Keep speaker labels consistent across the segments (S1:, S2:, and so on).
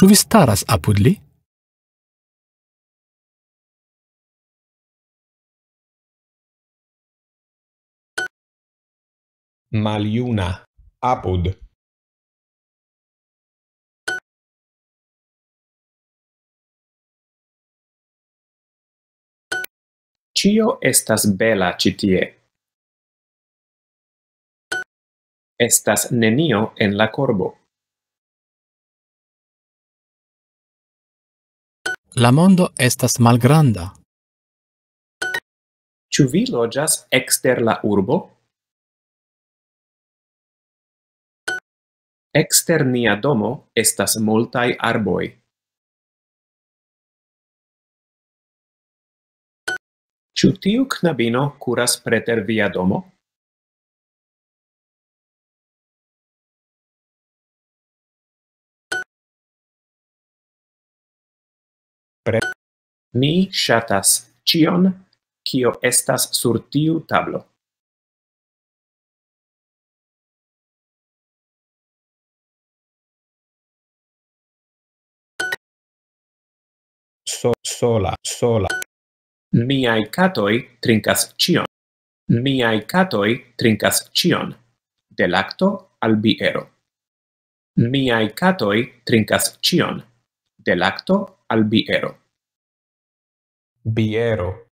S1: Ĉu vi staras apud li?
S2: Maljuna apud. Cio estas bela ĉi tie. Estas nenio en la korbo.
S1: La mondo estas malgranda.
S2: Ĉu vi loĝas ekster la urbo? Ekster nia domo estas multaj arboj. Ĉu tiu knabino kuras preter via domo? Mi ŝatas ĉion, kio estas sur tiu tablo. So, sola, sola. Miai catoi trincas cion. Miai catoi trincas cion. De lacto al biero. Miai catoi trincas cion. De lacto al biero biero.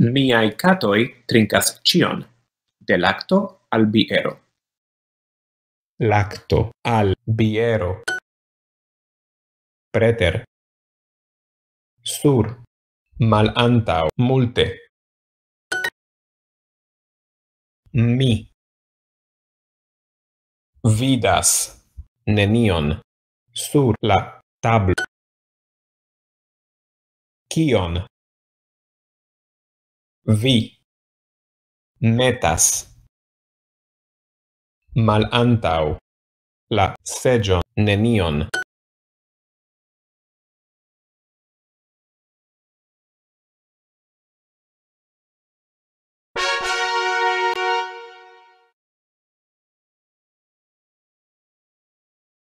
S2: Miai catoi trincas cion, de lacto al biero. Lacto al biero. Preter. Sur. Malantau. Multe. Mi. Vidas. Nenion. Sur la tablo. Kion vi metas mal antau la seĝon nenion.